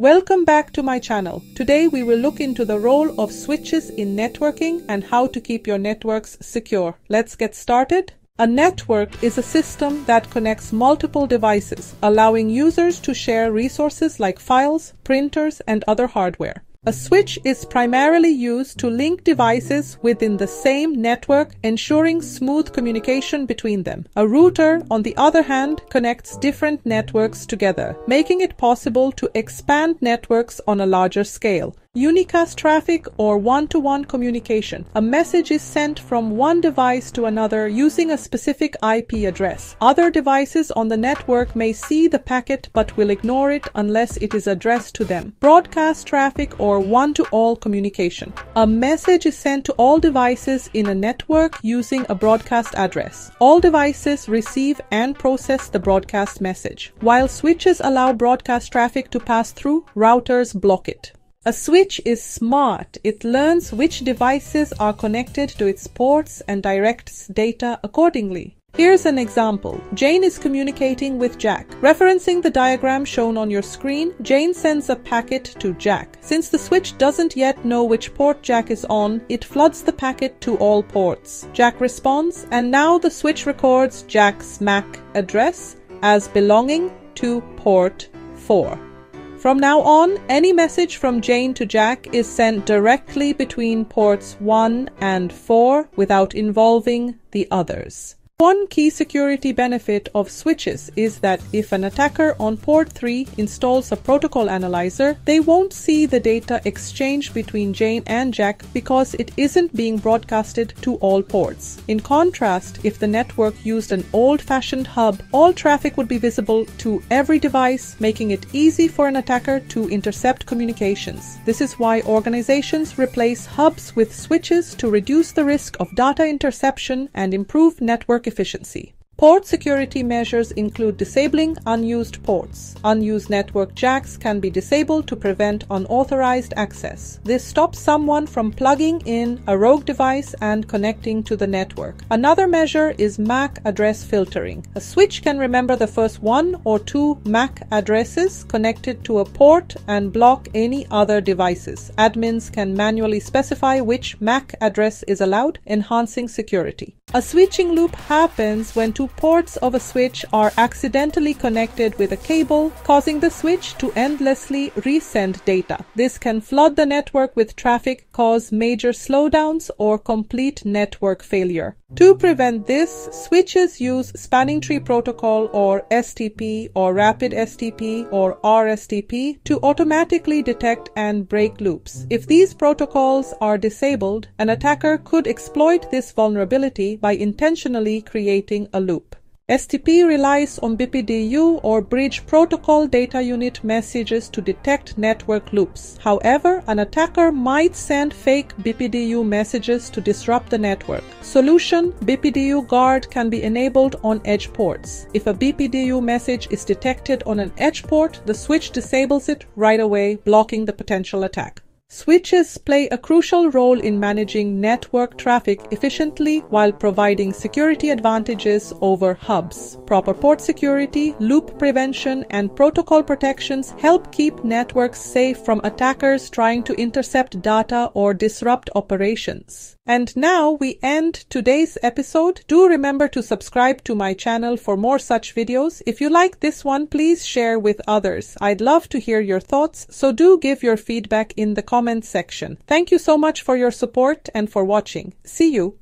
Welcome back to my channel. Today we will look into the role of switches in networking and how to keep your networks secure. Let's get started. A network is a system that connects multiple devices, allowing users to share resources like files, printers, and other hardware. A switch is primarily used to link devices within the same network, ensuring smooth communication between them. A router, on the other hand, connects different networks together, making it possible to expand networks on a larger scale. Unicast traffic or one-to-one communication. A message is sent from one device to another using a specific IP address. Other devices on the network may see the packet but will ignore it unless it is addressed to them. Broadcast traffic or one-to-all communication. A message is sent to all devices in a network using a broadcast address. All devices receive and process the broadcast message. While switches allow broadcast traffic to pass through, routers block it. A switch is smart. It learns which devices are connected to its ports and directs data accordingly. Here's an example. Jane is communicating with Jack. Referencing the diagram shown on your screen, Jane sends a packet to Jack. Since the switch doesn't yet know which port Jack is on, it floods the packet to all ports. Jack responds, and now the switch records Jack's MAC address as belonging to port 4. From now on, any message from Jane to Jack is sent directly between ports 1 and 4 without involving the others. One key security benefit of switches is that if an attacker on port 3 installs a protocol analyzer, they won't see the data exchanged between Jane and Jack because it isn't being broadcasted to all ports. In contrast, if the network used an old-fashioned hub, all traffic would be visible to every device, making it easy for an attacker to intercept communications. This is why organizations replace hubs with switches to reduce the risk of data interception and improve network efficiency. Port security measures include disabling unused ports. Unused network jacks can be disabled to prevent unauthorized access. This stops someone from plugging in a rogue device and connecting to the network. Another measure is MAC address filtering. A switch can remember the first one or two MAC addresses connected to a port and block any other devices. Admins can manually specify which MAC address is allowed, enhancing security. A switching loop happens when two ports of a switch are accidentally connected with a cable, causing the switch to endlessly resend data. This can flood the network with traffic, cause major slowdowns, or complete network failure. To prevent this, switches use spanning tree protocol or STP or rapid STP or RSTP to automatically detect and break loops. If these protocols are disabled, an attacker could exploit this vulnerability by intentionally creating a loop. STP relies on BPDU or Bridge Protocol Data Unit messages to detect network loops. However, an attacker might send fake BPDU messages to disrupt the network. Solution BPDU Guard can be enabled on edge ports. If a BPDU message is detected on an edge port, the switch disables it right away, blocking the potential attack. Switches play a crucial role in managing network traffic efficiently while providing security advantages over hubs. Proper port security, loop prevention, and protocol protections help keep networks safe from attackers trying to intercept data or disrupt operations. And now we end today's episode. Do remember to subscribe to my channel for more such videos. If you like this one, please share with others. I'd love to hear your thoughts, so do give your feedback in the comments section. Thank you so much for your support and for watching. See you!